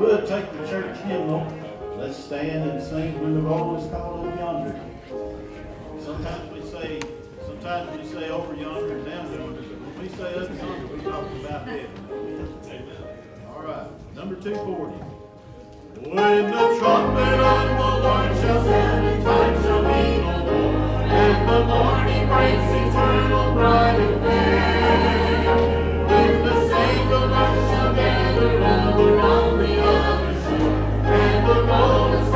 would, take the church hymnal. Let's stand and sing when the roll is called up yonder. Sometimes we say, sometimes we say over yonder and down yonder, but when we say up yonder, we talk about heaven. Amen. All right, number two forty. When the trumpet of the Lord shall sound and time shall be no more, and the morning breaks eternal, bright and fair, gather over on the other shore, and the roll is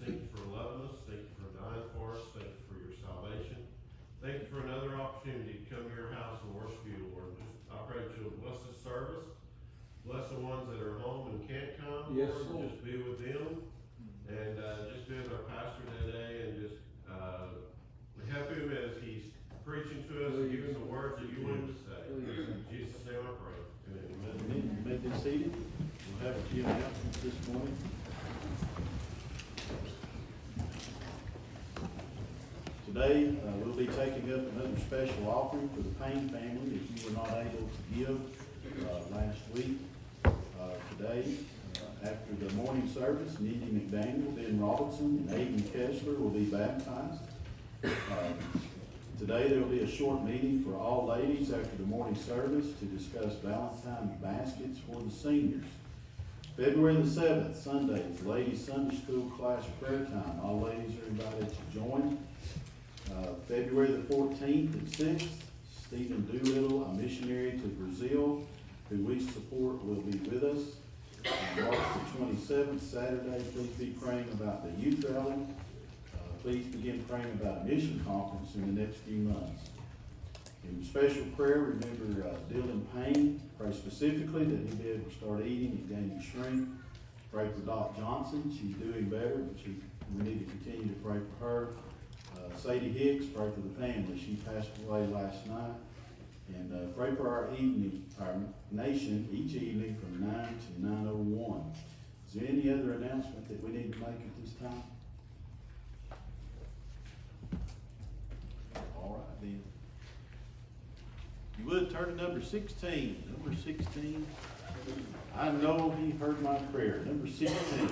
thank you for loving us. Thank you for dying for us. Thank you for your salvation. Thank you for another opportunity to come to your house and worship you, Lord. Just, I pray that you'll bless this service. Bless the ones that are home and can't come. Yes, Lord. Lord. Just be with them. And, uh, just be with our pastor today and just, uh, help him as he's preaching to us and giving the words that you want him to say. In Jesus' name I pray. Amen. Amen. May be seated. We'll have a few announcements this morning. Today, uh, we'll be taking up another special offering for the Payne family that you were not able to give uh, last week. Uh, Today, uh, after the morning service, Nikki McDaniel, Ben Robinson, and Aiden Kessler will be baptized. Uh, Today, there will be a short meeting for all ladies after the morning service to discuss Valentine's baskets for the seniors. February the seventh, Sunday, is Ladies Sunday School class prayer time. All ladies are invited to join. Uh, February the fourteenth and sixth, Stephen Doolittle, a missionary to Brazil, who we support, will be with us. On March the twenty-seventh, Saturday, please be praying about the youth rally. Uh, Please begin praying about a mission conference in the next few months. In special prayer, remember uh, Dylan Payne. Pray specifically that he be able to start eating and gaining strength. Pray for Dot Johnson. She's doing better, but she, we need to continue to pray for her. Uh, Sadie Hicks, pray for the family. She passed away last night. And uh, pray for our evening, our nation each evening from 9 to 9.01. Is there any other announcement that we need to make at this time? All right, then. You would turn to number 16. Number 16. I know he heard my prayer. Number 16.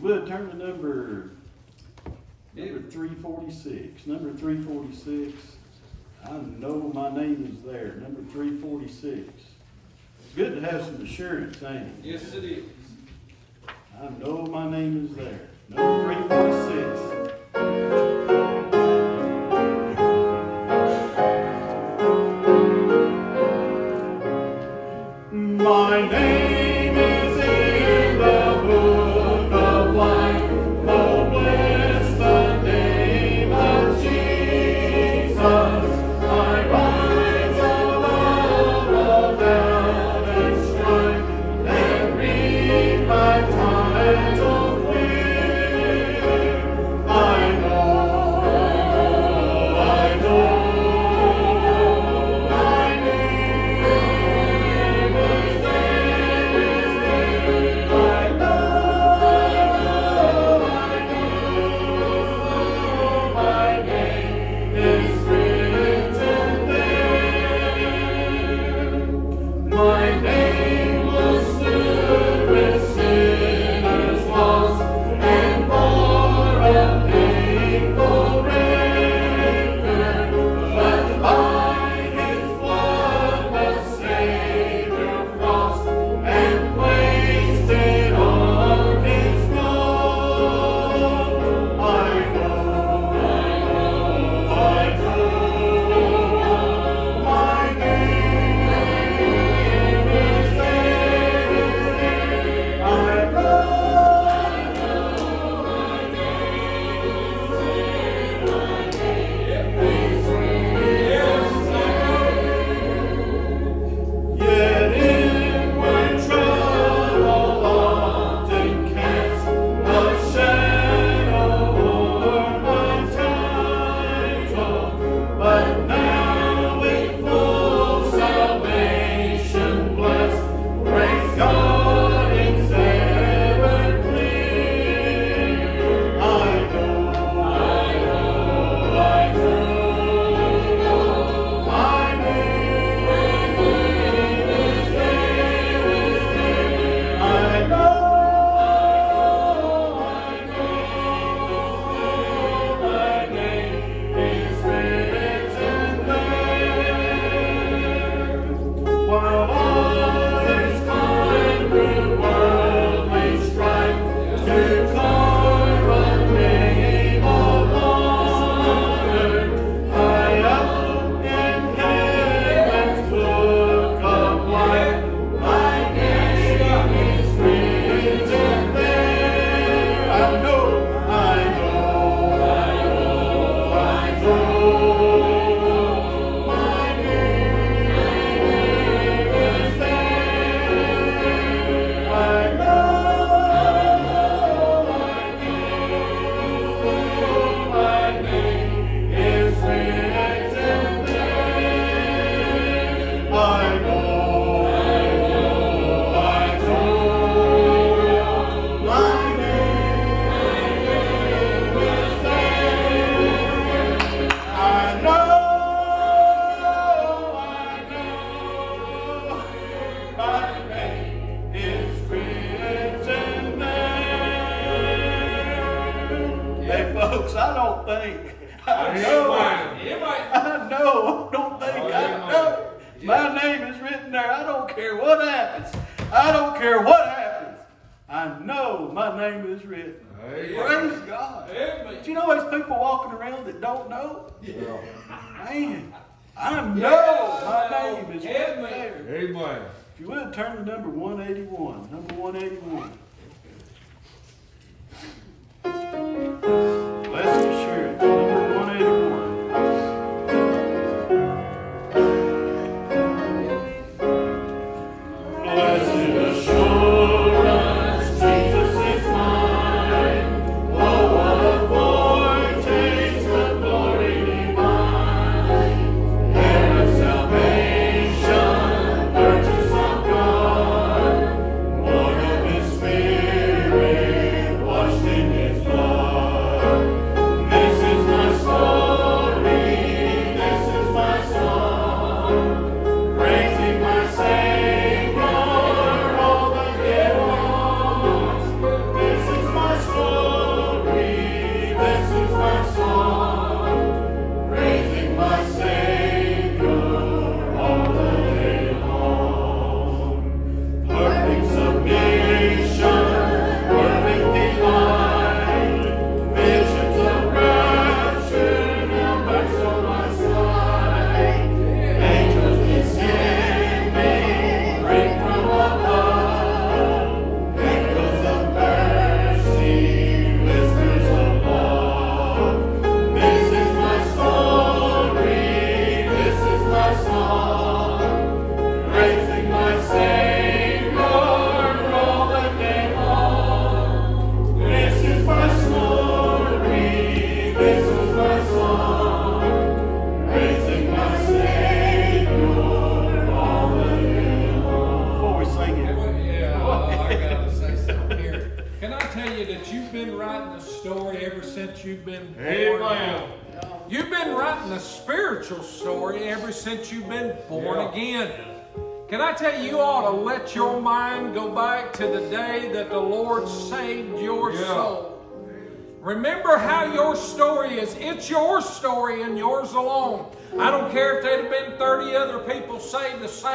you would, turn to number, number 346. Number 346. I know my name is there. Number 346. It's good to have some assurance, ain't it? Yes, it is. I know my name is there. Number 346.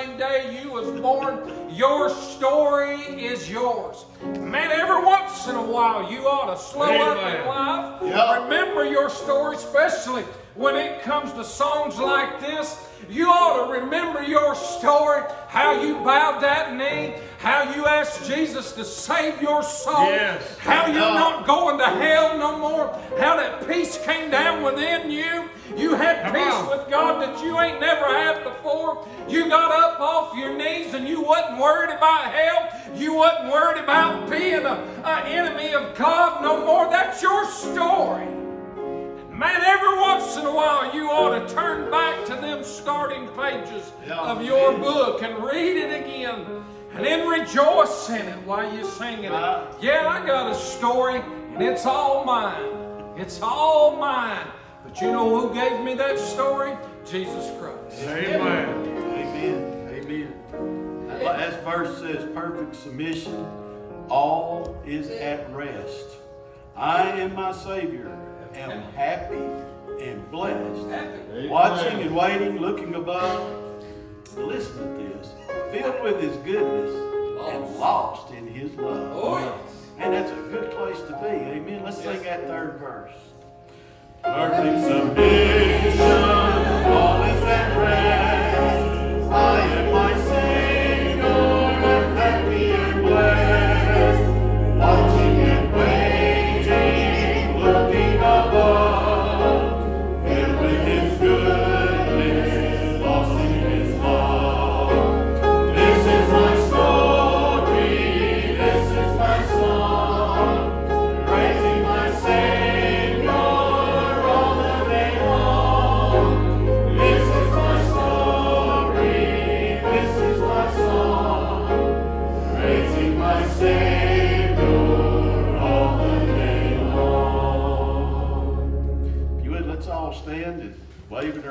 Same day you was born. Your story is yours. Man, every once in a while you ought to slow up in life. Yeah. Remember your story, especially when it comes to songs like this. You ought to remember your story, how you bowed that knee, how you asked Jesus to save your soul, Yes. how you're Yeah. not going to hell no more, how that peace came down within you. You had Come peace on. with God that you ain't never had before. You got up off your knees and you wasn't worried about hell. You wasn't worried about being a, a enemy of God no more. That's your story. Man, every once in a while you ought to turn back to them starting pages Yeah. of your book and read it again. And then rejoice in it while you're singing it. Yeah, I got a story, and it's all mine. It's all mine. But you know who gave me that story? Jesus Christ. Amen. Amen. Amen. That last verse says, perfect submission, all is at rest. I am my Savior am happy and blessed. Watching and waiting, looking above. Listen to this. Filled with His goodness and lost in His love. Oh, yes. And that's a good place to be. Amen. Let's sing that third verse. Perfect submission, all is at rest.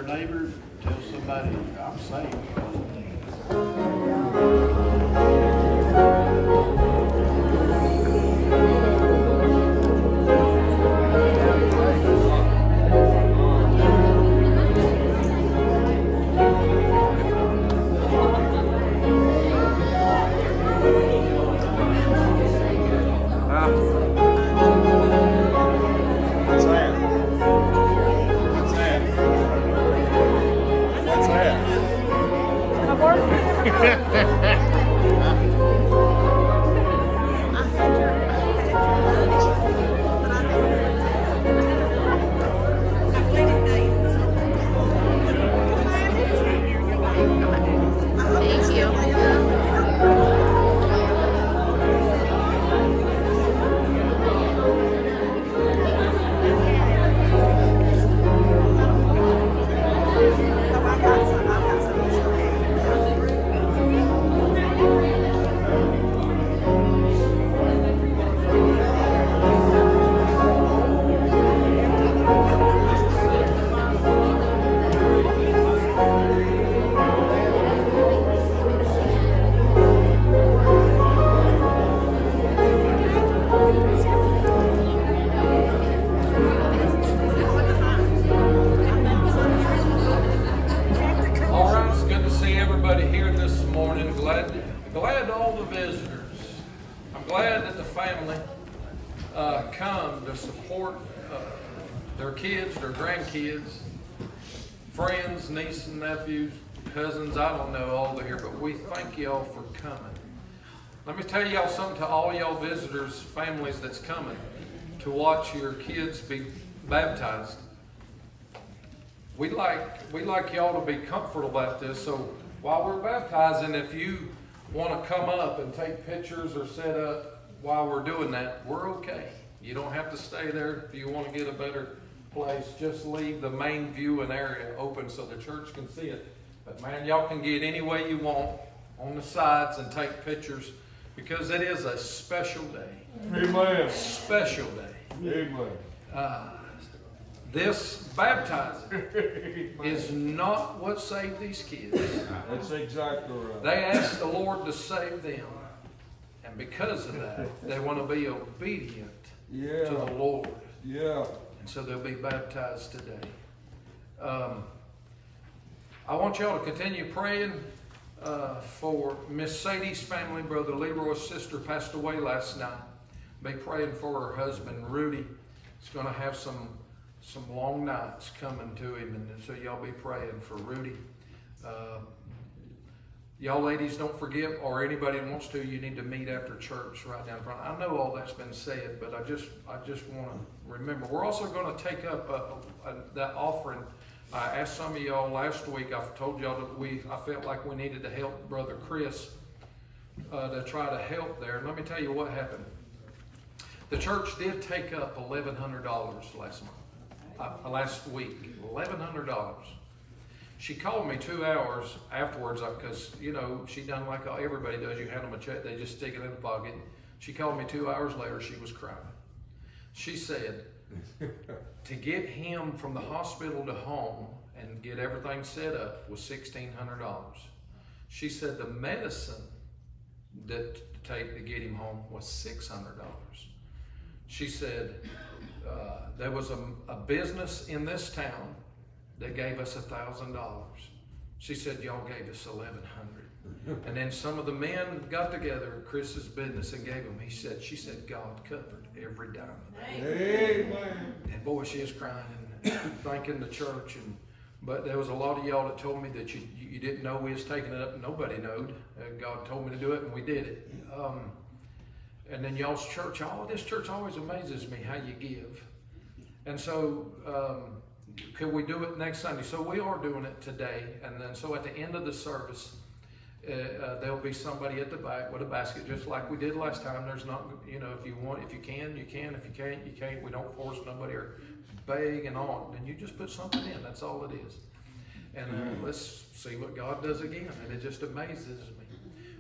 Neighbor tell somebody, I'm saved. Y'all for coming. Let me tell y'all something to all y'all visitors, families that's coming to watch your kids be baptized. We like we like y'all to be comfortable about this. So while we're baptizing, if you want to come up and take pictures or set up while we're doing that, we're okay. You don't have to stay there if you want to get a better place. Just leave the main viewing area open so the church can see it. But man, y'all can get any way you want on the sides and take pictures because it is a special day. Amen. Special day. Amen. Uh, this baptizing is not what saved these kids. That's exactly right. They asked the Lord to save them. And because of that, they want to be obedient to the Lord. Yeah. And so they'll be baptized today. Um, I want y'all to continue praying uh, for Miss Sadie's family. Brother Leroy's sister passed away last night. Be praying for her husband, Rudy. He's going to have some some long nights coming to him, and so y'all be praying for Rudy. Uh, y'all ladies, don't forget, or anybody who wants to, you need to meet after church right down front. I know all that's been said, but I just I just want to remember. We're also going to take up uh, uh, that offering. I asked some of y'all last week. I told y'all that we I felt like we needed to help Brother Chris uh, to try to help there. And let me tell you what happened. The church did take up eleven hundred dollars last month, uh, last week. Eleven hundred dollars. She called me two hours afterwards because you know she done like everybody does. You hand them a check, they just stick it in the pocket. She called me two hours later. She was crying. She said to get him from the hospital to home and get everything set up was sixteen hundred dollars. She said the medicine that to take to get him home was six hundred dollars. She said uh, there was a, a business in this town that gave us a thousand dollars. She said y'all gave us $1,100, And then some of the men got together at Chris's business and gave him. He said, she said, God covered every dime. Amen. And boy, she is crying and thanking the church. And but there was a lot of y'all that told me that you you didn't know we was taking it up. Nobody knowed. Uh, God told me to do it, and we did it. Um, and then y'all's church, all this church always amazes me how you give. And so, um, could we do it next Sunday? So we are doing it today, and then so at the end of the service. Uh, uh, there'll be somebody at the back with a basket, just like we did last time. There's not, you know, if you want, if you can, you can. If you can't, you can't. We don't force nobody or beg and on. And you just put something in. That's all it is. And uh, let's see what God does again. And it just amazes me.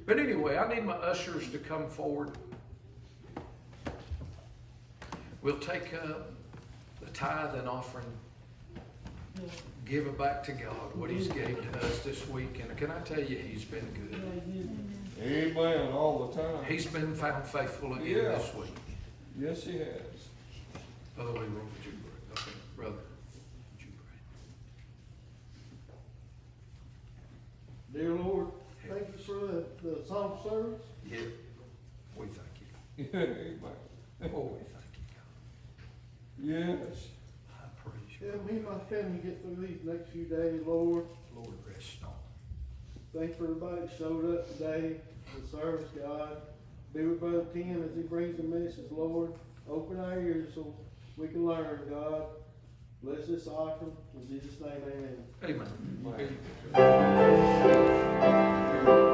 But anyway, I need my ushers to come forward. We'll take uh, the tithe and offering give it back to God what He's gave to us this week. And can I tell you, He's been good. Amen. All the time. He's been found faithful again Yeah. this week. Yes, he has. Brother Leroy, would you pray? Okay, brother, would you pray? Dear Lord, thank you for the, the song service. Yeah, we thank you. Amen. Oh, we thank you, God. Yes. I praise. Help me and my family get through these next few days, Lord. Lord, rest on. Thank you for everybody that showed up today, the service, God. Be with Brother Tim as he brings the message, Lord. Open our ears so we can learn, God. Bless this offering. In Jesus' name, amen. Amen. come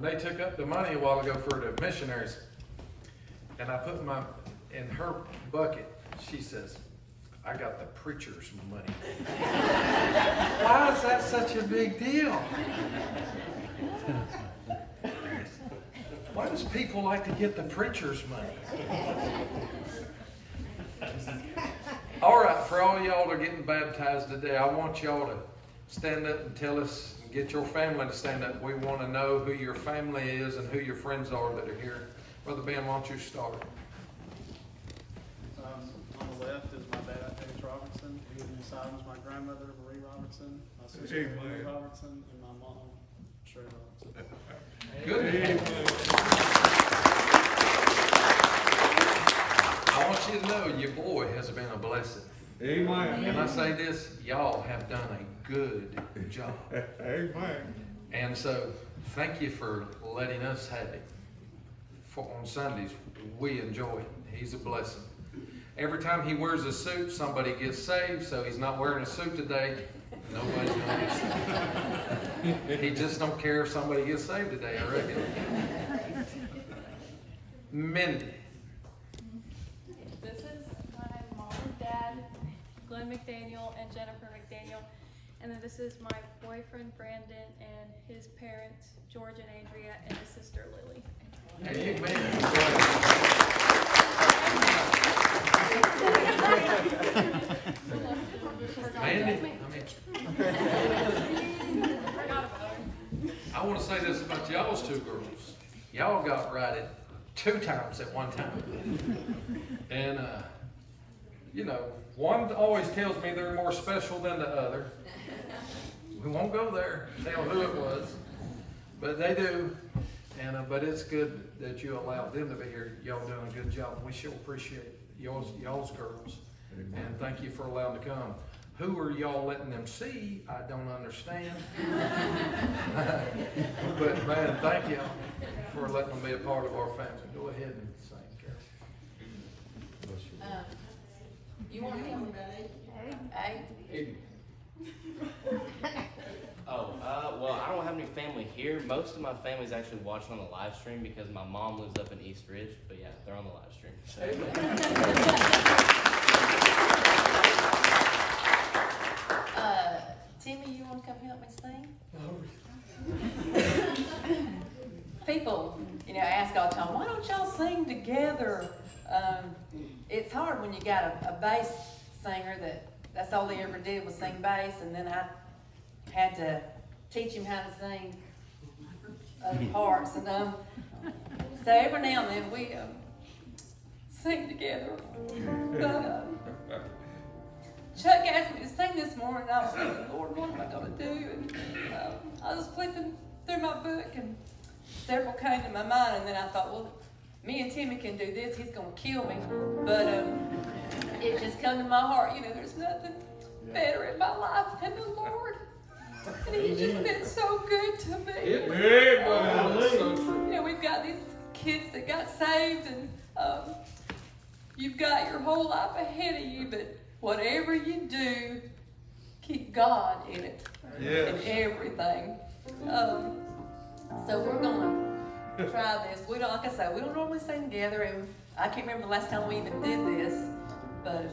When they took up the money a while ago for the missionaries, and I put my, in her bucket, she says, I got the preacher's money. Why is that such a big deal? Why does people like to get the preacher's money? All right, for all y'all that are getting baptized today, I want y'all to stand up and tell us, get your family to stand up. We want to know who your family is and who your friends are that are here. Brother Ben, why don't you start? Um, on the left is my dad, David Robertson. On the side is my grandmother, Marie Robertson, my sister, Amen. Marie Robertson, and my mom, Sherry Robertson. Good. I want you to know your boy has been a blessing. Amen. Can I say this? Y'all have done a good job. Amen. And so, thank you for letting us have it. For on Sundays, we enjoy it. He's a blessing. Every time he wears a suit, somebody gets saved. So he's not wearing a suit today. Nobody's gonna get saved. He just don't care if somebody gets saved today. I reckon. Mindy, This is my mom and dad, Glenn McDaniel and Jennifer McDaniel. And then this is my boyfriend Brandon and his parents, George and Andrea, and his sister Lily. I want to say this about y'all's two girls. Y'all got righted two times at one time. And, uh, you know, one always tells me they're more special than the other. We won't go there, tell who it was, but they do. And, uh, but it's good that you allowed them to be here. Y'all doing a good job. We sure appreciate y'all's, y'all's girls. And thank you for allowing to come. Who are y'all letting them see? I don't understand. But man, thank y'all for letting them be a part of our family. Go ahead and sing, Carol. Um, You want him? Hey, Oh, uh, well, I don't have any family here. Most of my family's actually watching on the live stream because my mom lives up in East Ridge. But yeah, they're on the live stream. So. uh, Timmy, you wanna come help me sing? People, you know, ask all the time, why don't y'all sing together? Um, it's hard when you got a, a bass singer that, that's all he ever did was sing bass, and then I had to teach him how to sing other parts, and, um, so every now and then we, um, sing together. But, um, Chuck asked me to sing this morning, and I was thinking, Lord, what am I gonna do? And um, I was flipping through my book, and several came to my mind, and then I thought, well, me and Timmy can do this. He's going to kill me. But um, it just come to my heart, you know, there's nothing better in my life than the Lord. And he's just been so good to me. Um, you know, we've got these kids that got saved, and um, you've got your whole life ahead of you, but whatever you do, keep God in it. Yes. In everything. Um, so we're going to try this. We don't, like I said, we don't normally sing together, and I can't remember the last time we even did this, but.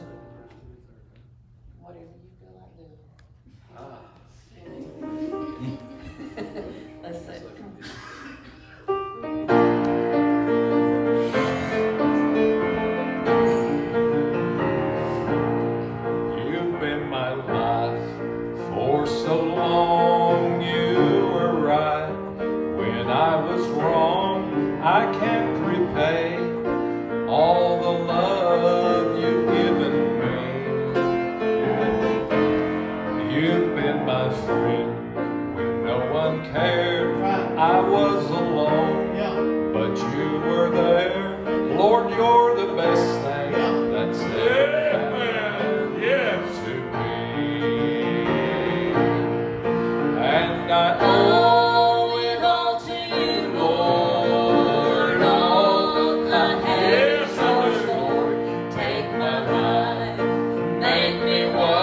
you want.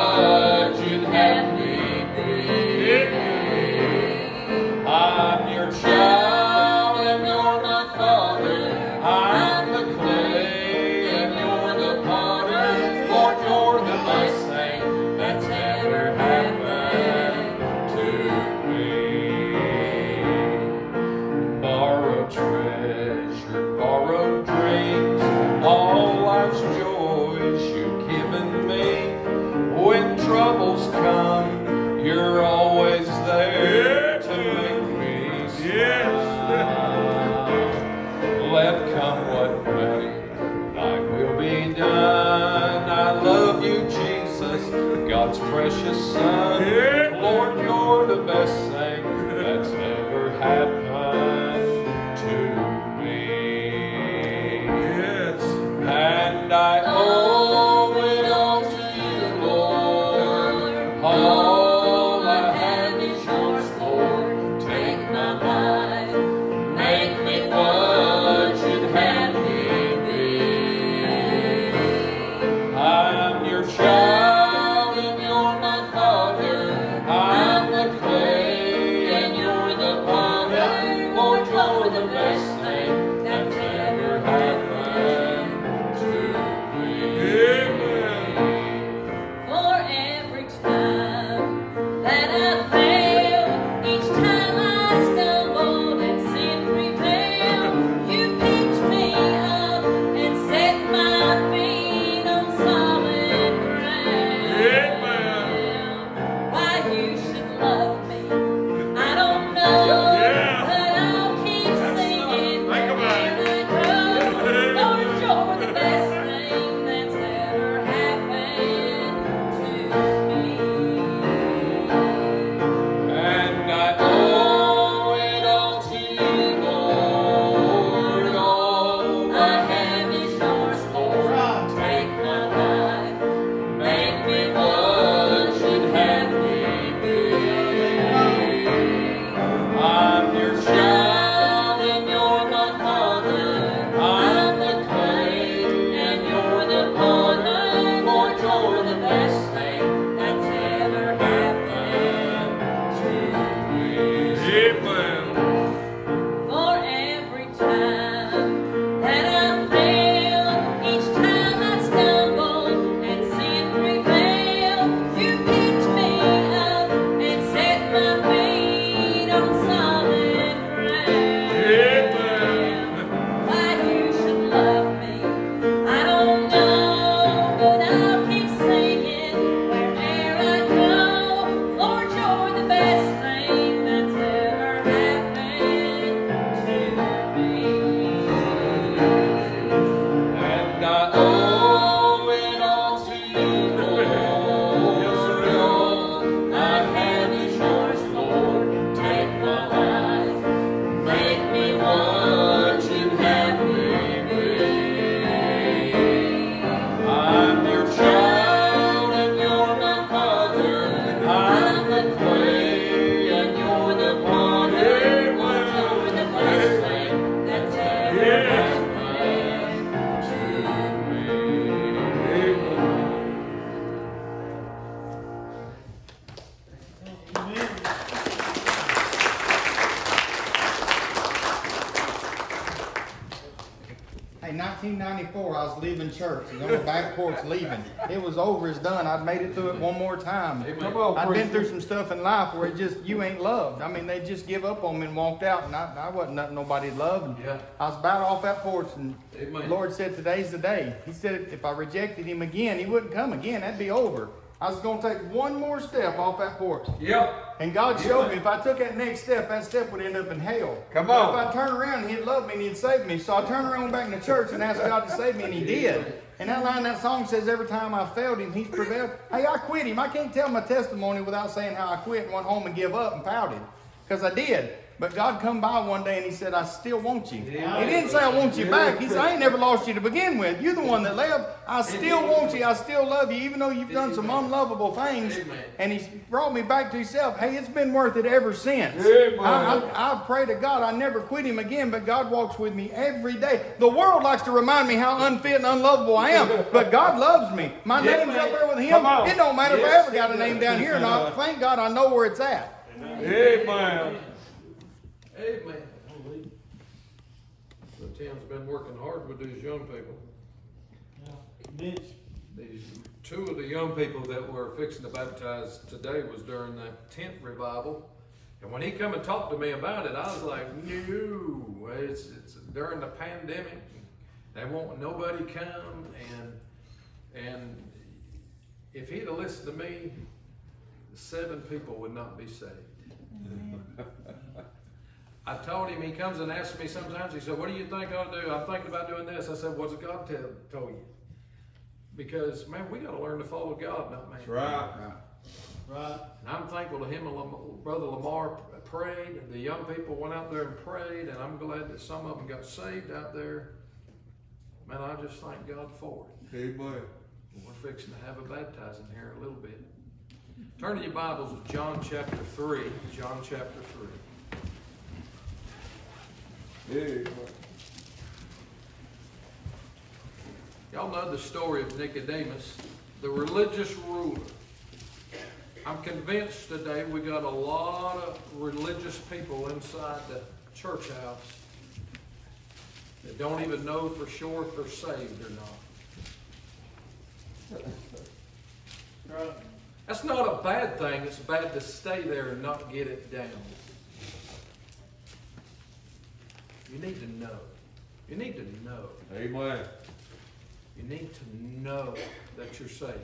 I'd made it through it one more time. I'd been through some stuff in life where it just, you ain't loved. I mean, they just give up on me and walked out, and I, I wasn't nothing nobody loved. Yeah. I was about off that porch, and Amen. the Lord said, Today's the day. He said, If I rejected him again, he wouldn't come again. That'd be over. I was going to take one more step off that porch. Yep. And God showed me if I took that next step, that step would end up in hell. Come But on. If I turned around, He'd love me and He'd save me. So I turned around back in the church and asked God to save me, and He did. And that line, that song says, every time I failed Him, He's prevailed. Hey, I quit Him. I can't tell my testimony without saying how I quit and went home and give up and pouted. Because I did. But God come by one day and He said, I still want you. He didn't say I want you back. He said, I ain't never lost you to begin with. You're the one that left. I still want you. I still love you, even though you've done some unlovable things. And He's brought me back to Himself. Hey, it's been worth it ever since. I, I, I pray to God I never quit Him again, but God walks with me every day. The world likes to remind me how unfit and unlovable I am, but God loves me. My Yeah, name's man. up there with Him. It don't matter if I ever got a name down here or not. Thank God I know where it's at. Amen. Amen. So Tim's been working hard with these young people. Mitch, These, two of the young people that were fixing to baptize today was during the tent revival. And when he come and talked to me about it, I was like, no, it's, it's during the pandemic. They won't nobody come and, and if he'd have listened to me, seven people would not be saved. I told him, he comes and asks me sometimes, he said, what do you think I ought to do? I'm thinking about doing this. I said, what's God tell, told you? Because, man, we gotta learn to follow God, not man. Right. right? And I'm thankful to him and Lam- Brother Lamar prayed, and the young people went out there and prayed, and I'm glad that some of them got saved out there. Man, I just thank God for it. Amen. We're fixing to have a baptizing here in a little bit. Turn to your Bibles to John chapter 3. John chapter 3. Y'all know the story of Nicodemus, the religious ruler. I'm convinced today we got a lot of religious people inside the church house that don't even know for sure if they're saved or not. Right. That's not a bad thing. It's bad to stay there and not get it down. You need to know. You need to know. Amen. You need to know that you're saved.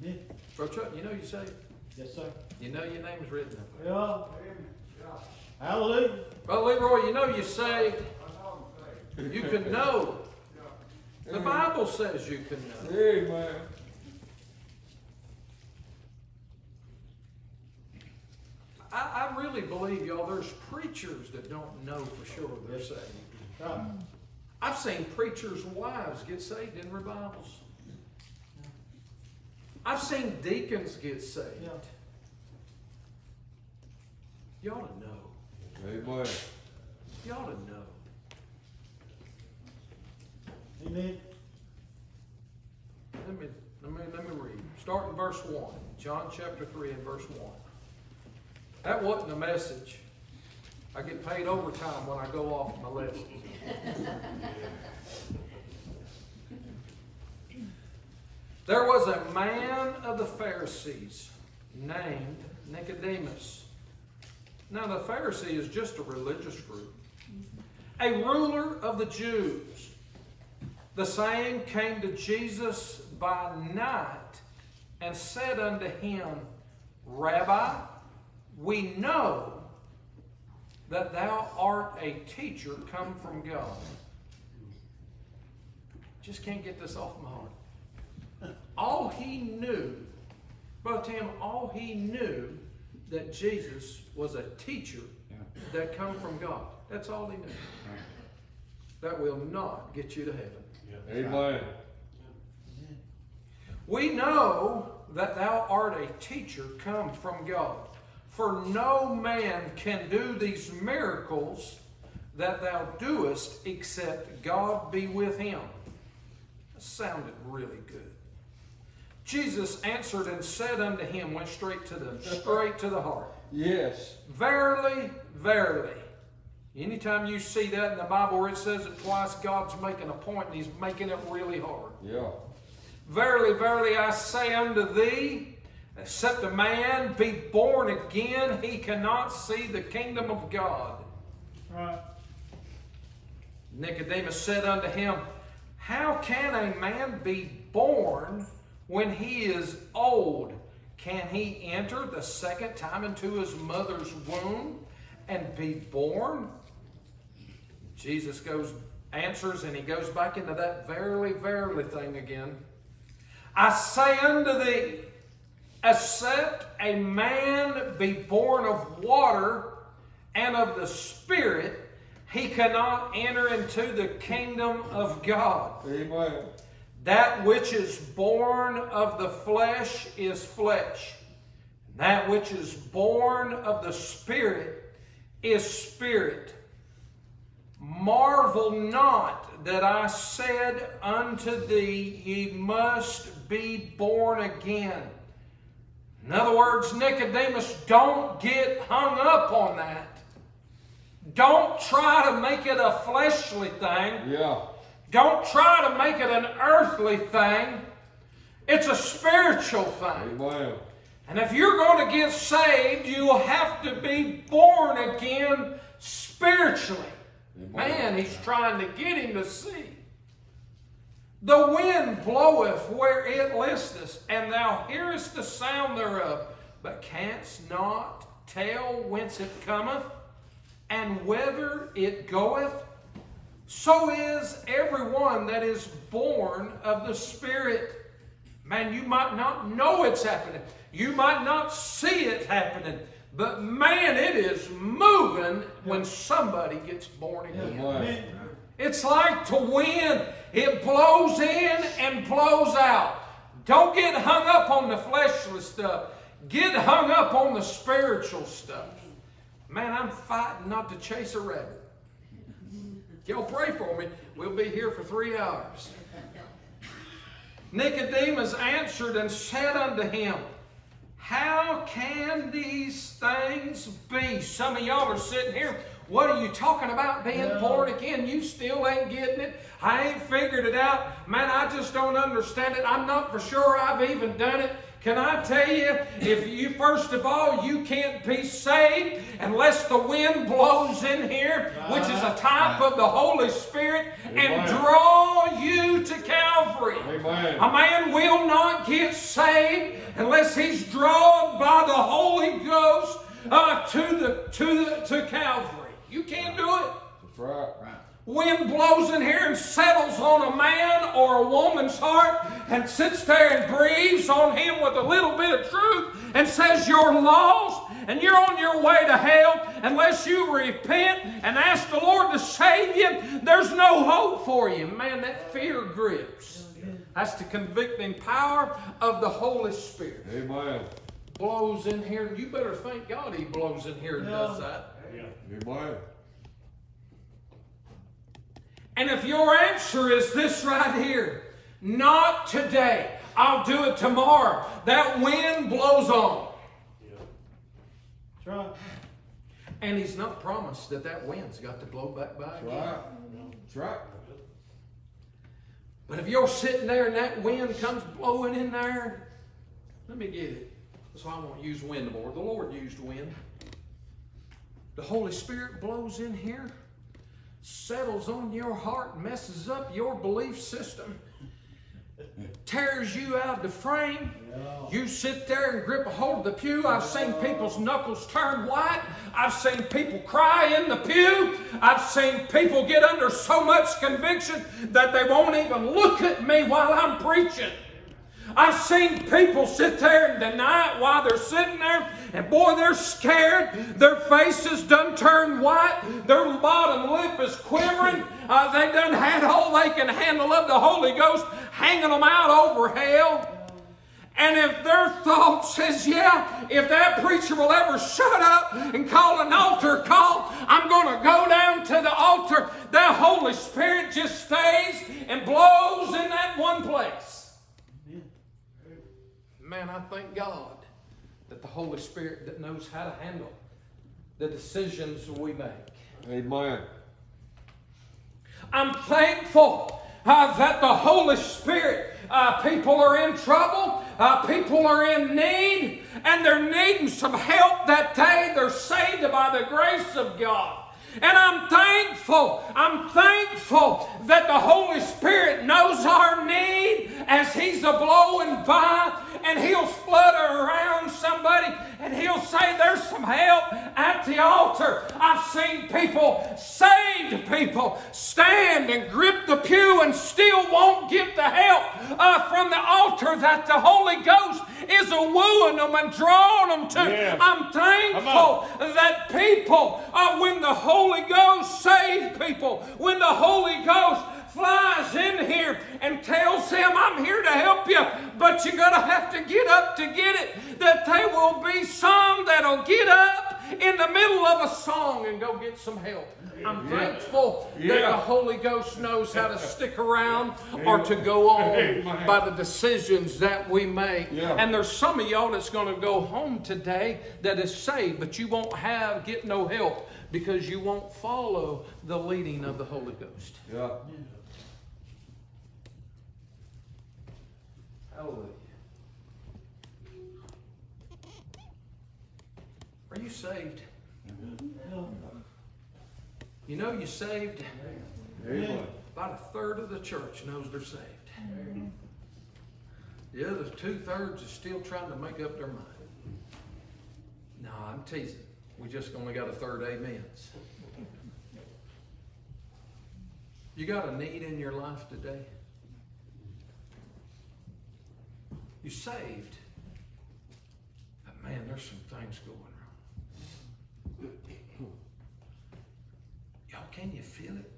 Mitch, Bro Chuck, you know you're saved. yes, sir. You know your name's written up there. Yeah. Hallelujah. Brother Leroy, you know you're saved. You can know. The Bible says you can know. Amen. I, I really believe, y'all, there's preachers that don't know for sure they're saved. Right. I've seen preachers' wives get saved in revivals. I've seen deacons get saved. Yeah. You ought to know. Amen. You ought to know. Amen. Let me, let me, let me read. Start in verse 1. John chapter 3 and verse 1. That wasn't a message. I get paid overtime when I go off my lessons. There was a man of the Pharisees named Nicodemus. Now, the Pharisee is just a religious group, a ruler of the Jews. The same came to Jesus by night and said unto him, Rabbi, we know that thou art a teacher come from God. Just can't get this off my heart. All he knew, Brother Tim, all he knew that Jesus was a teacher that come from God. That's all he knew. That will not get you to heaven. Amen. We know that thou art a teacher come from God. For no man can do these miracles that thou doest except God be with him. That sounded really good. Jesus answered and said unto him, went straight to the straight to the heart. Yes. Verily, verily. Anytime you see that in the Bible where it says it twice, God's making a point and He's making it really hard. Yeah. Verily, verily, I say unto thee, except a man be born again, he cannot see the kingdom of God. Right. Nicodemus said unto him, How can a man be born when he is old? Can he enter the second time into his mother's womb and be born? Jesus goes, answers, and he goes back into that verily, verily thing again. I say unto thee, except a man be born of water and of the Spirit, he cannot enter into the kingdom of God. Amen. That which is born of the flesh is flesh. That which is born of the Spirit is spirit. Marvel not that I said unto thee, Ye must be born again. In other words, Nicodemus, don't get hung up on that. Don't try to make it a fleshly thing. Yeah. Don't try to make it an earthly thing. It's a spiritual thing. Amen. And if you're going to get saved, you'll have to be born again spiritually. Man, he's trying to get him to see. The wind bloweth where it listeth, and thou hearest the sound thereof, but canst not tell whence it cometh, and whither it goeth. So is everyone that is born of the Spirit. Man, you might not know it's happening. You might not see it happening. But man, it is moving when somebody gets born again. Amen. It's like to wind. It blows in and blows out. Don't get hung up on the fleshly stuff. Get hung up on the spiritual stuff. Man, I'm fighting not to chase a rabbit. Y'all pray for me. We'll be here for three hours. Nicodemus answered and said unto him, How can these things be? Some of y'all are sitting here. What are you talking about being born again? You still ain't getting it. I ain't figured it out. Man, I just don't understand it. I'm not for sure I've even done it. Can I tell you, if you, first of all, you can't be saved unless the wind blows in here, which is a type of the Holy Spirit, and draw you to Calvary. Amen. A man will not get saved unless he's drawn by the Holy Ghost uh, to the to the to Calvary. You can't do it. That's right. Wind blows in here and settles on a man or a woman's heart and sits there and breathes on him with a little bit of truth and says you're lost and you're on your way to hell unless you repent and ask the Lord to save you. There's no hope for you. Man, that fear grips. That's the convicting power of the Holy Spirit. Amen. Blows in here. You better thank God he blows in here and does that. Amen. And if your answer is this right here, not today, I'll do it tomorrow, that wind blows on. That's right. And he's not promised that that wind's got to blow back by That's again. right. That's right. But if you're sitting there and that wind comes blowing in there, let me get it. That's why I won't use wind more. The Lord used wind. The Holy Spirit blows in here, settles on your heart, messes up your belief system, tears you out of the frame. You sit there and grip a hold of the pew. I've seen people's knuckles turn white. I've seen people cry in the pew. I've seen people get under so much conviction that they won't even look at me while I'm preaching. I've seen people sit there and deny it while they're sitting there, and boy, they're scared. Their faces done turned white. Their bottom lip is quivering. Uh, they done had all they can handle of the Holy Ghost hanging them out over hell. And if their thought says, yeah, if that preacher will ever shut up and call an altar call, I'm going to go down to the altar, that Holy Spirit just stays and blows in that one place. Man, I thank God that the Holy Spirit that knows how to handle the decisions we make. Amen. I'm thankful uh, that the Holy Spirit, uh, people are in trouble, uh, people are in need, and they're needing some help that day. They're saved by the grace of God. And I'm thankful, I'm thankful that the Holy Spirit knows our need as He's a blowing by and He'll flutter around somebody and He'll say, There's some help at the altar. I've seen people, saved people, stand and grip the pew and still won't get the help uh, from the altar that the Holy Ghost is a wooing them and drawing them to. Yes. I'm thankful that people, uh, when the Holy Ghost saves people, when the Holy Ghost flies in here and tells them, I'm here to help you, but you're going to have to get up to get it, that there will be some that'll get up in the middle of a song and go get some help. I'm thankful that the Holy Ghost knows how to stick around or to go on by the decisions that we make. Yeah. And there's some of y'all that's going to go home today that is saved, but you won't have get no help because you won't follow the leading of the Holy Ghost. Yeah. Hallelujah. Are you saved? You know you're saved. Amen. About a third of the church knows they're saved. The other two thirds are still trying to make up their mind. No, I'm teasing. We just only got a third amens. You got a need in your life today? You saved. But man, there's some things going wrong. Y'all, can you feel it?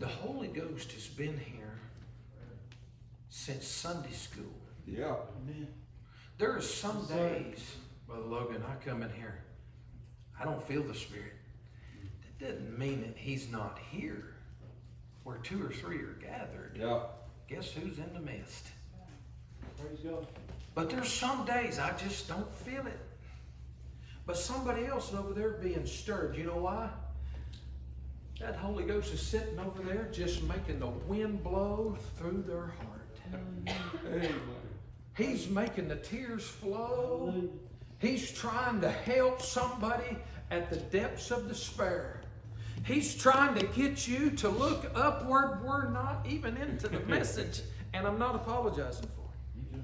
The Holy Ghost has been here since Sunday school. Yeah. Amen. There are some days, Brother Logan, I come in here, I don't feel the Spirit. That doesn't mean that He's not here. Where two or three are gathered, Yeah. Guess who's in the midst? Praise God. But there's some days I just don't feel it. But somebody else over there being stirred. You know why? That Holy Ghost is sitting over there just making the wind blow through their heart. Amen. He's making the tears flow. He's trying to help somebody at the depths of despair. He's trying to get you to look upward. We're not even into the message, and I'm not apologizing for it.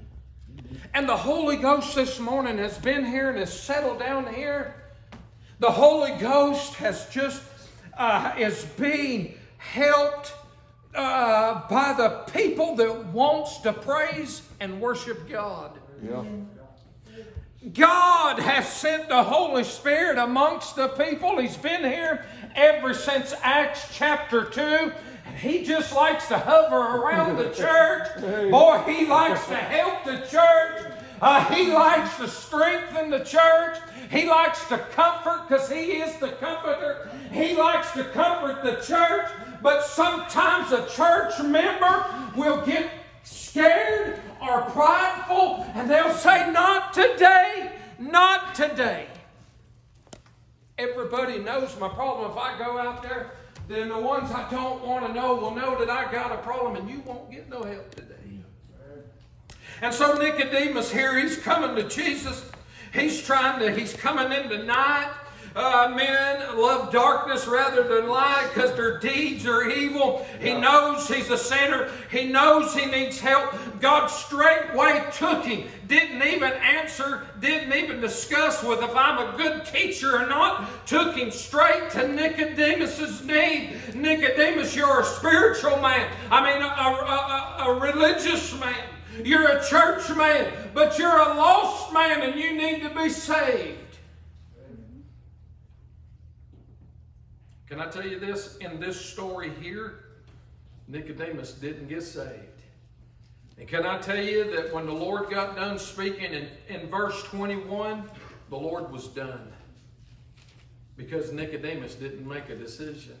And the Holy Ghost this morning has been here and has settled down here. The Holy Ghost has just uh, is being helped uh, by the people that wants to praise and worship God. Yeah. God has sent the Holy Spirit amongst the people. He's been here ever since Acts chapter 2. And he just likes to hover around the church. Boy, he likes to help the church. Uh, he likes to strengthen the church. He likes to comfort because he is the comforter. He likes to comfort the church. But sometimes a church member will get scared or prideful and they'll say, Not today, not today. Everybody knows my problem. If I go out there, then the ones I don't want to know will know that I got a problem and you won't get no help today. And so Nicodemus here, he's coming to Jesus. He's trying to, he's coming in night. Uh, men love darkness rather than light because their deeds are evil. He knows he's a sinner. He knows he needs help. God straightway took him. Didn't even answer, didn't even discuss with if I'm a good teacher or not. Took him straight to Nicodemus's need. Nicodemus, you're a spiritual man. I mean, a, a, a, a religious man. You're a church man, but you're a lost man and you need to be saved. Can I tell you this? In this story here, Nicodemus didn't get saved. And can I tell you that when the Lord got done speaking in, in verse 21, the Lord was done. Because Nicodemus didn't make a decision.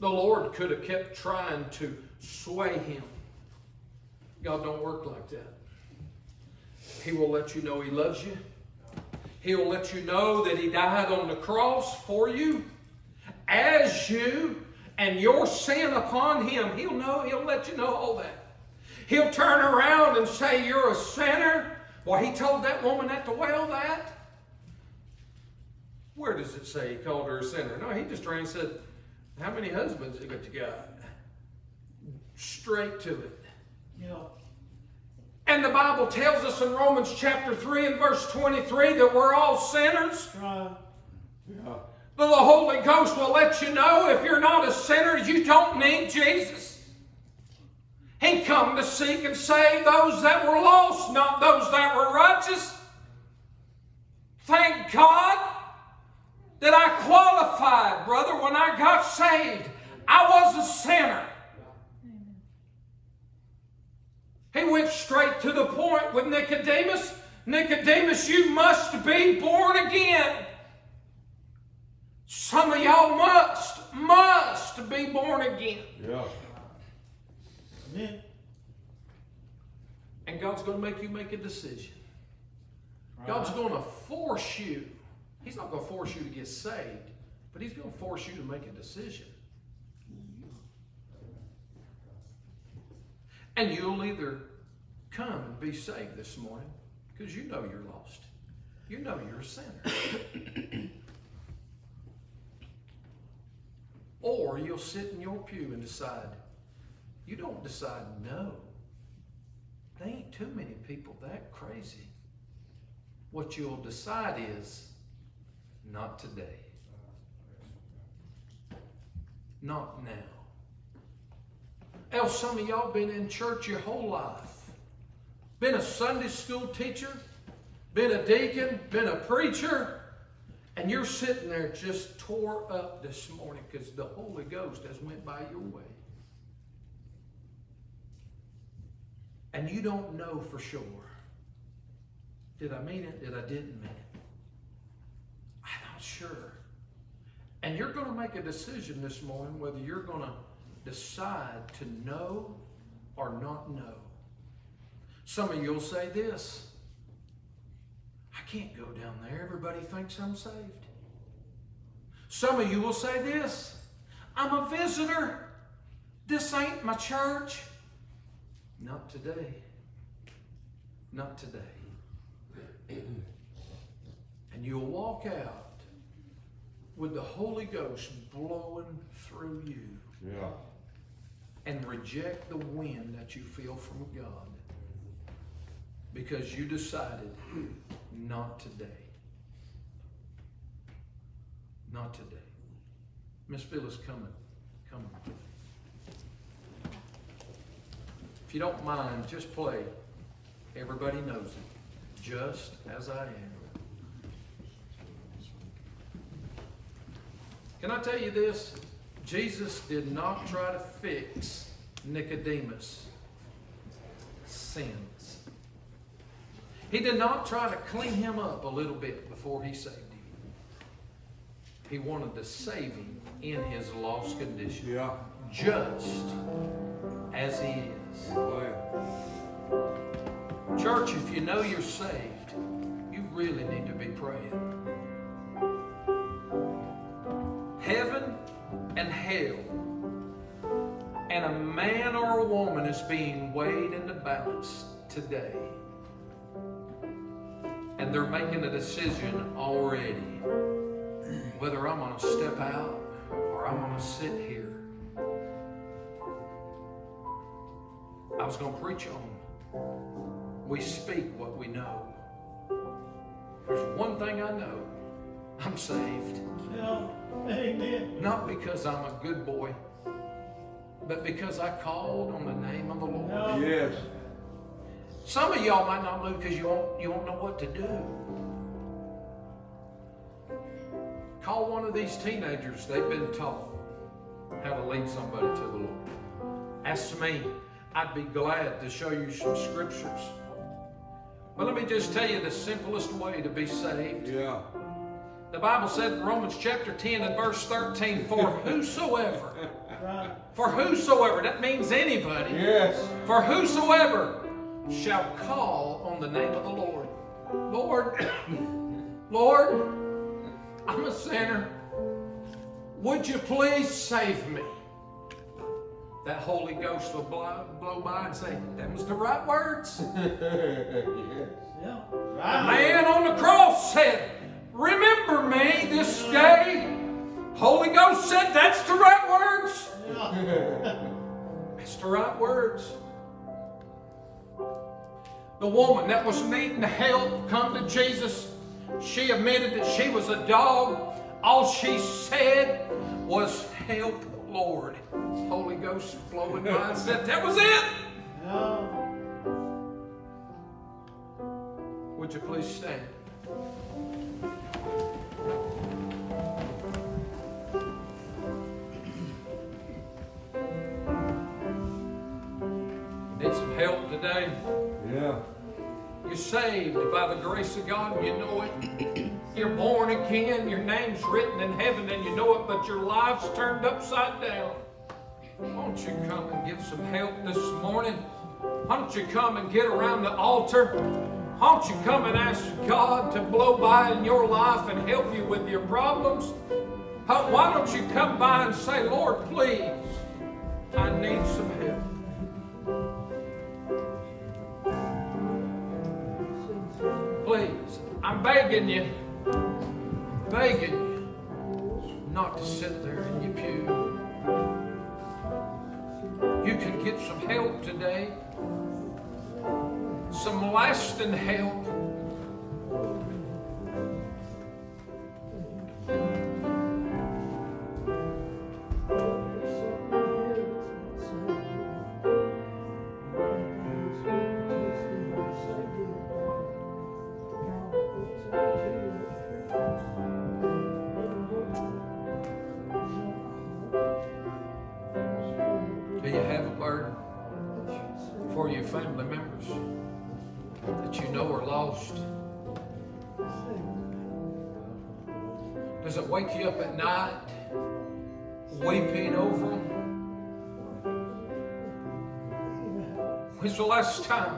The Lord could have kept trying to sway him. God don't work like that. He will let you know He loves you. He'll let you know that He died on the cross for you, as you, and your sin upon Him. He'll know, He'll let you know all that. He'll turn around and say, You're a sinner. Well, He told that woman at the well that. Where does it say He called her a sinner? No, He just ran and said, How many husbands have you got? Straight to it. Yeah. And the Bible tells us in Romans chapter 3 and verse 23 that we're all sinners. Right. Yeah. The Holy Ghost will let you know if you're not a sinner, you don't need Jesus. He come to seek and save those that were lost, not those that were righteous. Thank God that I qualified, brother, when I got saved. I was a sinner. He went straight to the point with Nicodemus. Nicodemus, you must be born again. Some of y'all must, must be born again. Yeah. Amen. And God's going to make you make a decision. God's going to force you. He's not going to force you to get saved, but He's going to force you to make a decision. And you'll either come and be saved this morning because you know you're lost. You know you're a sinner. or you'll sit in your pew and decide. You don't decide no. There ain't too many people that crazy. What you'll decide is not today. Not now. Else, some of y'all been in church your whole life. Been a Sunday school teacher, been a deacon, been a preacher, and you're sitting there just tore up this morning because the Holy Ghost has went by your way. And you don't know for sure. Did I mean it? Did I didn't mean it? I'm not sure. And you're going to make a decision this morning whether you're going to decide to know or not know. Some of you will say this I can't go down there. Everybody thinks I'm saved. Some of you will say this I'm a visitor. This ain't my church. Not today. Not today. and you'll walk out with the Holy Ghost blowing through you Yeah. and reject the wind that you feel from God because you decided not today. Not today. Miss Phyllis, come on. If you don't mind, just play. Everybody knows it. Just as I am. Can I tell you this? Jesus did not try to fix Nicodemus' sins. He did not try to clean him up a little bit before he saved him. He wanted to save him in his lost condition, Yeah. just as he is. Well, Church, if you know you're saved, you really need to be praying. Heaven and hell, and a man or a woman is being weighed in the balance today. And they're making a decision already whether I'm going to step out or I'm going to sit here. I was going to preach on we speak what we know. There's one thing I know I'm saved. Yeah. Amen. Not because I'm a good boy, but because I called on the name of the Lord. Yeah. yes. Some of y'all might not move because you won't, you won't know what to do. Call one of these teenagers. They've been taught how to lead somebody to the Lord. Ask me. I'd be glad to show you some scriptures. But let me just tell you the simplest way to be saved. Yeah. The Bible said in Romans chapter 10 and verse 13, for whosoever, Right. for whosoever, that means anybody, Yes. for whosoever shall call on the name of the Lord. Lord, Lord, I'm a sinner. Would you please save me? That Holy Ghost will blow, blow by and say, that was the right words. yes. Yeah. The man on the cross said, Remember me this day. Holy Ghost said, That's the right words. Yeah. That's the right words. The woman that was needing help come to Jesus. She admitted that she was a dog. All she said was, Help, Lord. Holy Ghost flowing by and said, That was it. Yeah. Would you please stand? Need some help today? Yeah. You're saved by the grace of God you know it. You're born again, your name's written in heaven and you know it, but your life's turned upside down. Why don't you come and get some help this morning? Why don't you come and get around the altar? Why don't you come and ask God to blow by in your life and help you with your problems? Why don't you come by and say, Lord, please, I need some help. Please, I'm begging you, begging you not to sit there in your pew. You can get some help today, some lasting help. Last time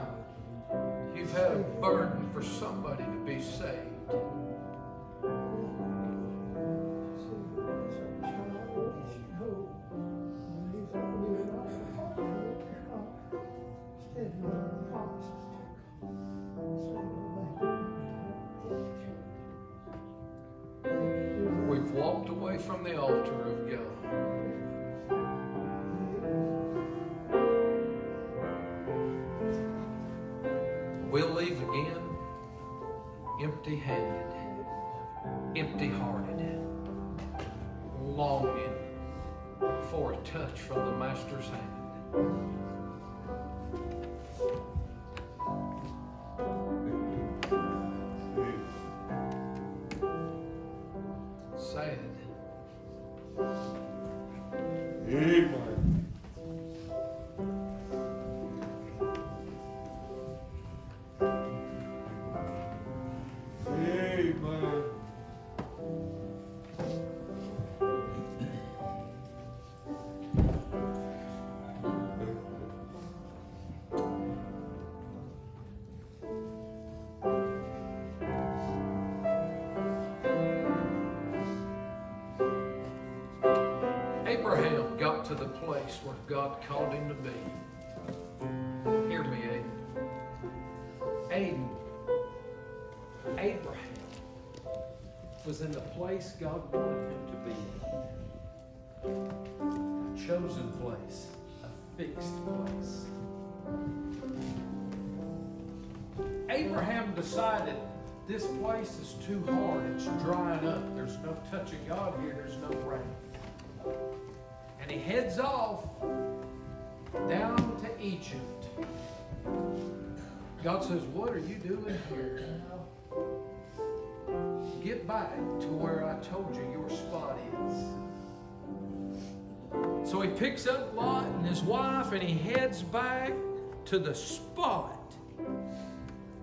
place where God called him to be. Hear me, Aiden. Aiden. Abraham was in the place God wanted him to be in. A chosen place, a fixed place. Abraham decided this place is too hard. It's drying up. There's no touch of God here. There's no rain he heads off down to Egypt. God says, What are you doing here? Get back to where I told you your spot is. So he picks up Lot and his wife and he heads back to the spot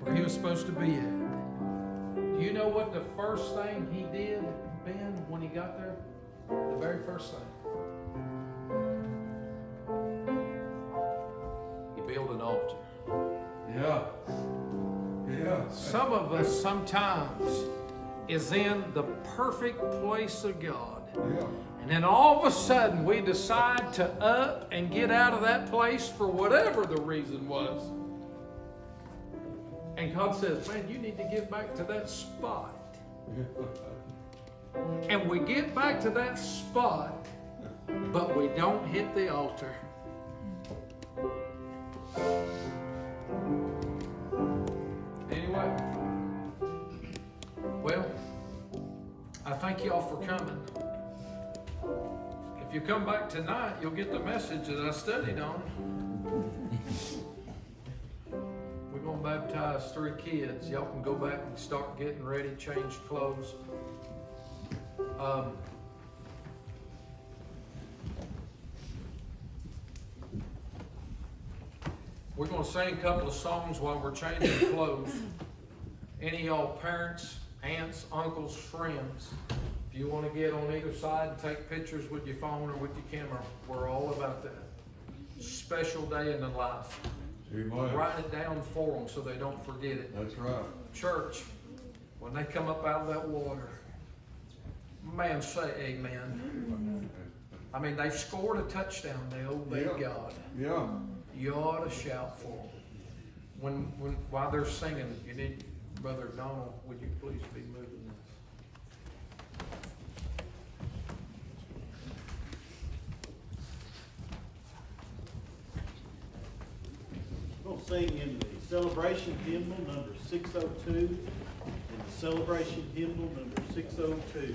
where he was supposed to be at. Do you know what the first thing he did, Ben, when he got there? The very first thing. He built an altar. Yeah. Yeah. Some of us sometimes is in the perfect place of God. Yeah. And then all of a sudden we decide to up and get out of that place for whatever the reason was. And God says, Man, you need to get back to that spot. And we get back to that spot, but we don't hit the altar. Anyway, well, I thank y'all for coming. If you come back tonight, you'll get the message that I studied on. We're going to baptize three kids. Y'all can go back and start getting ready, change clothes. Um, we're going to sing a couple of songs while we're changing clothes. Any of y'all parents, aunts, uncles, friends, if you want to get on either side and take pictures with your phone or with your camera, we're all about that. Special day in their life. Amen. Write it down for them so they don't forget it. That's right. Church, when they come up out of that water, man, say amen. I mean, they've scored a touchdown. They obey Yeah. God. Yeah. You ought to shout for them. When, when, while they're singing, you need, Brother Donald, would you please be moving this? Gonna sing in the celebration hymnal number six oh two, and the celebration hymnal number six oh two.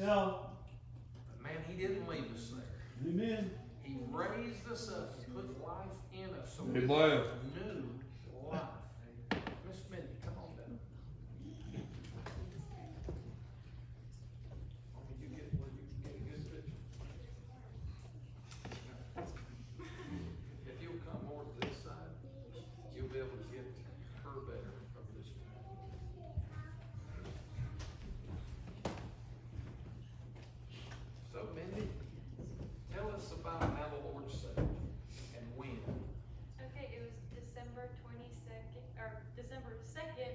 Yeah. But man, He didn't leave us there. Amen. He raised us up and put life in us so we Amen. have new life. Miss Mindy, come on down. Mommy, you get where you can get a good picture. If you'll come more to this side, you'll be able to get her better from this one. So Mindy, tell us about how the Lord saved and when. Okay, it was December twenty-second, or December second,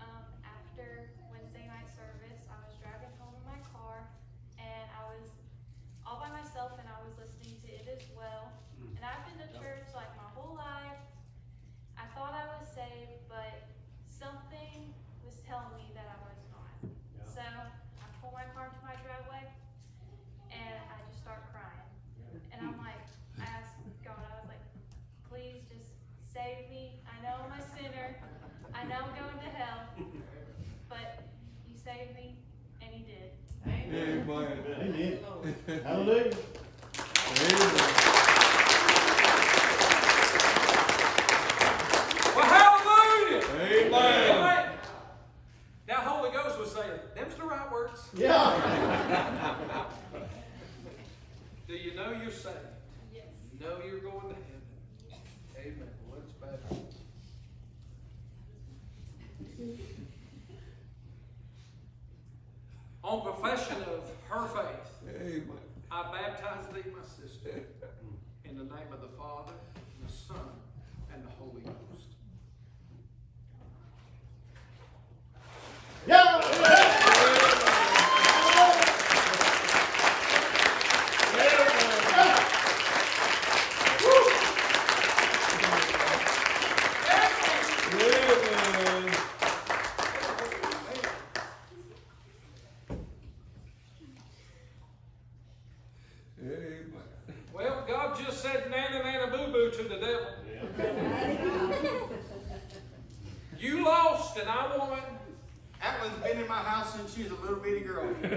um, after Wednesday night service, I was driving home in my car, and I was all by myself, and I was listening to it as well. And I've been to church like my whole life. I thought I was saved, but something was telling me that I was not. So I pull my car into my driveway, and I just start crying. And I'm like, I asked God, I was like, please just save me. I know I'm a sinner. I know I'm going to hell. But you saved me, and you did. Amen. Amen. Hallelujah. Well, hallelujah! Amen. Now, Holy Ghost was saying, them's the right words. Yeah. Do you know you're saved? Yes. You know you're going to heaven. Amen. Well, it's better. On profession of her faith, Amen. I baptize thee, my sister, in the name of the Father, and the Son, and the Holy Ghost. Yeah. Amen. Amen. Well, God just said nana nana boo boo to the devil. You lost and I won. That one's been in my house since she was a little bitty girl. and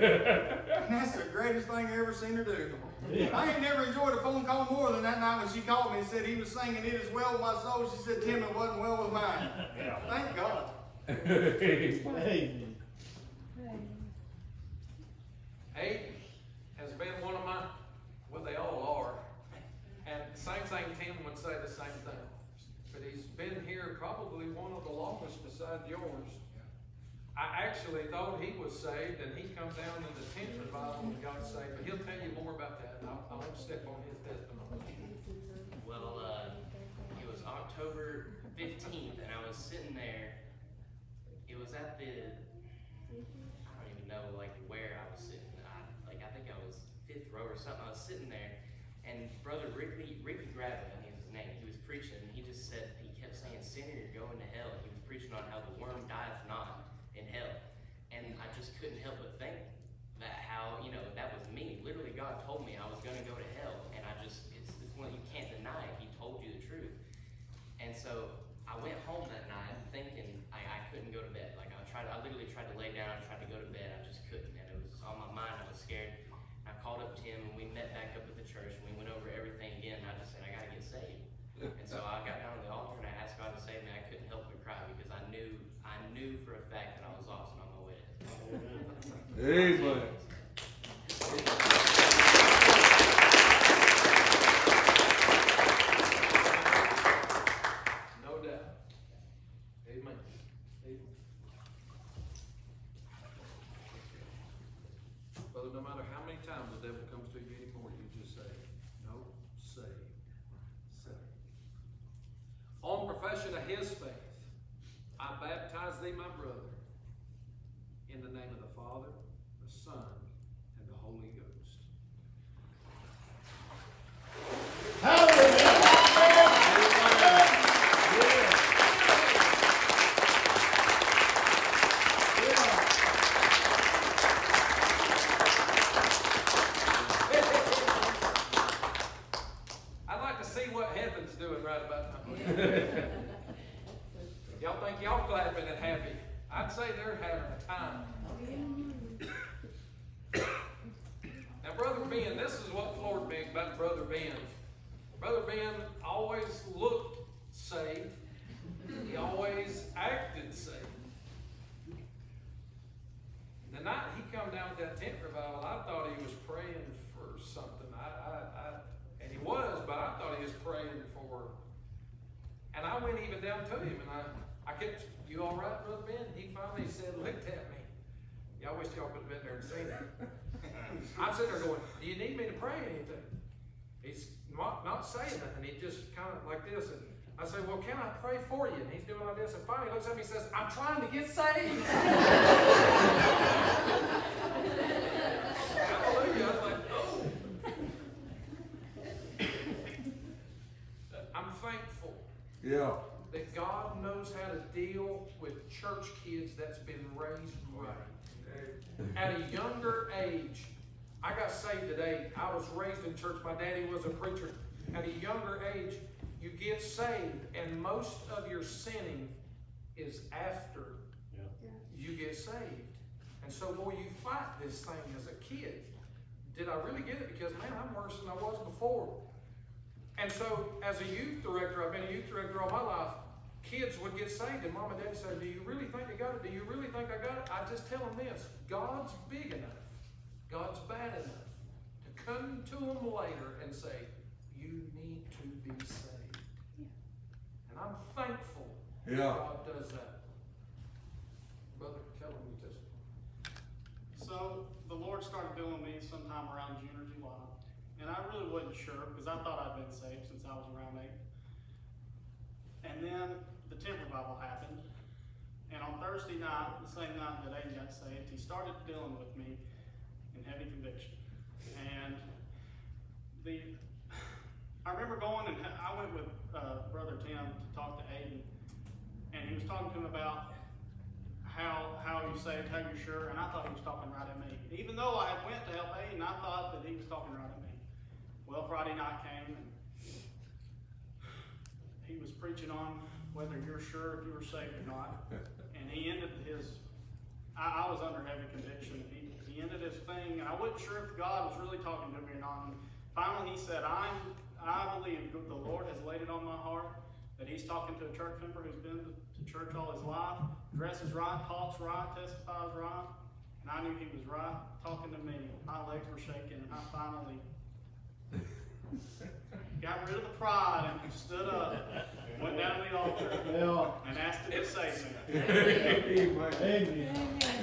that's the greatest thing I ever seen her do. I ain't never enjoyed a phone call more than that night when she called me and said he was singing It Is Well With My Soul. She said, Tim, it wasn't well with mine. Thank God. Hayden has been one of my, well, they all are. And same thing, Tim would say the same thing. But he's been here probably one of the longest beside yours. I actually thought he was saved and he come down in the tent revival and got saved, but he'll tell you more about that. I, I won't step on his testimony. Well, uh, it was October 15th, and I was sitting there. It was at the, I don't even know like where I was sitting. I, like I think I was fifth row or something. I was sitting there, and Brother Ricky Ricky Gravett, I think is his name. He was preaching, and he just said he kept saying, "Sinner, you're going to hell." He was preaching on how the worm dieth not in hell, and I just couldn't help but think that how you know that was me. Literally, God told me I was going to go to hell, and I just it's, it's one you can't deny it. He told you the truth, and so I went home that night thinking I, I couldn't go to bed. Like I tried, I literally tried to lay down, I tried to go to bed, I just couldn't, and it was on my mind. I was scared. I called up Tim, and we met back up at the church, and we went over everything again. And I just said I gotta get saved, and so I got down on the altar and I asked God to save me. I couldn't help but cry because I knew I knew for a fact that I was lost and on my way to. Amen. his faith, I baptize thee, my brother, in the name of the Father, the Son, and the Holy Ghost. I'd like to see what heaven's doing right about now. y'all think y'all clapping and happy? I'd say they're having a time. Now, Brother Ben, this is what floored me about Brother Ben. Brother Ben always looked saved. He always acted saved. The night he come down with that tent revival, I thought he was praying for something. I, I, I, and he was, but I thought he was praying for. And I went even down to him, and I, I kept, "You all right, brother Ben?" He finally said, "Looked at me." Y'all wish y'all could have been there and seen it. I'm sitting there going, "Do you need me to pray anything?" He's not, not saying nothing. He just kind of like this, and I say, "Well, can I pray for you?" And he's doing like this, and finally he looks at me and says, "I'm trying to get saved." Hallelujah! I was like, "Oh." I'm thankful Yeah. that God knows how to deal with church kids that's been raised right. At a younger age, I got saved today. I was raised in church. My daddy was a preacher. At a younger age, you get saved, and most of your sinning is after you get saved. And so, boy, you fight this thing as a kid. Did I really get it? Because, man, I'm worse than I was before. And so, as a youth director, I've been a youth director all my life. Kids would get saved, and mom and dad say, Do you really think I got it? Do you really think I got it? I just tell them this God's big enough, God's bad enough to come to them later and say, You need to be saved. Yeah. And I'm thankful Yeah. God does that. Brother, tell them you just. So the Lord started dealing with me sometime around June or July, and I really wasn't sure because I thought I'd been saved since I was around eight. And then the tent revival happened, and on Thursday night, the same night that Aiden got saved, he started dealing with me in heavy conviction. And the I remember going and I went with uh, Brother Tim to talk to Aiden, and he was talking to him about how how you saved, how you're sure, and I thought he was talking right at me. Even though I had went to help Aiden, I thought that he was talking right at me. Well, Friday night came, and he was preaching on whether you're sure if you were saved or not, and he ended his. I, I was under heavy conviction. He, he ended his thing, and I wasn't sure if God was really talking to me or not. And finally, he said, "I'm. I believe the Lord has laid it on my heart." That he's talking to a church member who's been to to church all his life, dresses right, talks right, testifies right. And I knew he was right, talking to me. My legs were shaking, and I finally got rid of the pride and stood up, went down to the altar, Yeah. and asked him to save me. Amen.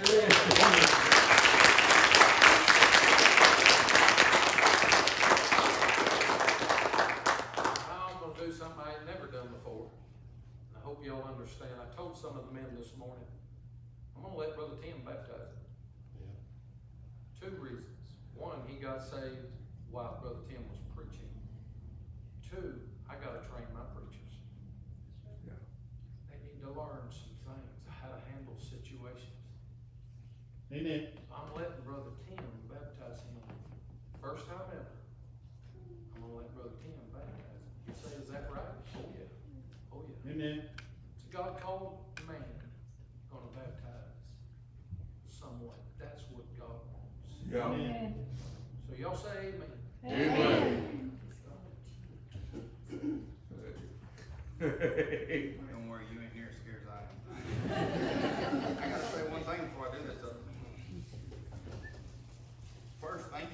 Amen. Now I'm gonna do something I ain't never done before. And I hope y'all understand. I told some of the men this morning, I'm gonna let Brother Tim baptize him. Two reasons. One, he got saved while Brother Tim was preaching. Two, I gotta train my preachers. Yeah. They need to learn some things, how to handle situations. Amen. I'm letting Brother Tim baptize him. First time ever. I'm gonna let Brother Tim baptize him. You say, is that right? Oh, yeah. Oh, yeah. Amen. It's a God called man gonna baptize someone. That's what God wants. Yeah. Amen. So y'all say amen. Amen. Don't worry, you ain't near as scared as I am. I gotta say one thing before I do this though. First, thank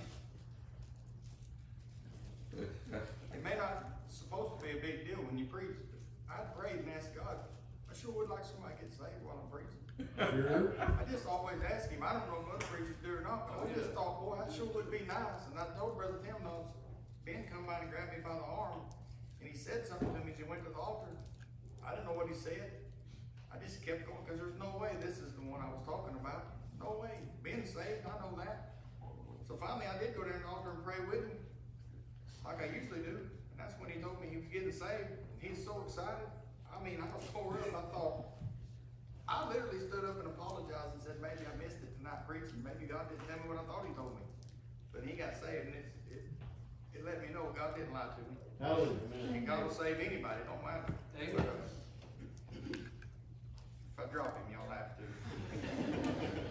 you. It may not supposed to be a big deal when you preach. I prayed and asked God, I sure would like somebody to get saved while I'm preaching. Sure. I just always ask him. I don't know if other preachers do or not, but I just thought, boy, that sure would be nice. And I told Brother Tim, by and grabbed me by the arm, and he said something to me as he went to the altar. I didn't know what he said. I just kept going, cause there's no way this is the one I was talking about. No way. Being saved, I know that. So finally, I did go down to the altar and pray with him, like I usually do. And that's when he told me he was getting saved. He's so excited. I mean, I was tore up. I thought, I literally stood up and apologized and said, maybe I missed it tonight preaching. Maybe God didn't tell me what I thought he told me. But he got saved and it's, it, it let me know God didn't lie to me. Oh, Hallelujah. And God will save anybody, don't matter. Amen. If I drop him, y'all have to.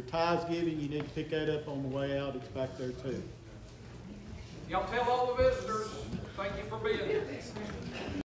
your tithes giving, you need to pick that up on the way out. It's back there too. Y'all tell all the visitors, thank you for being here.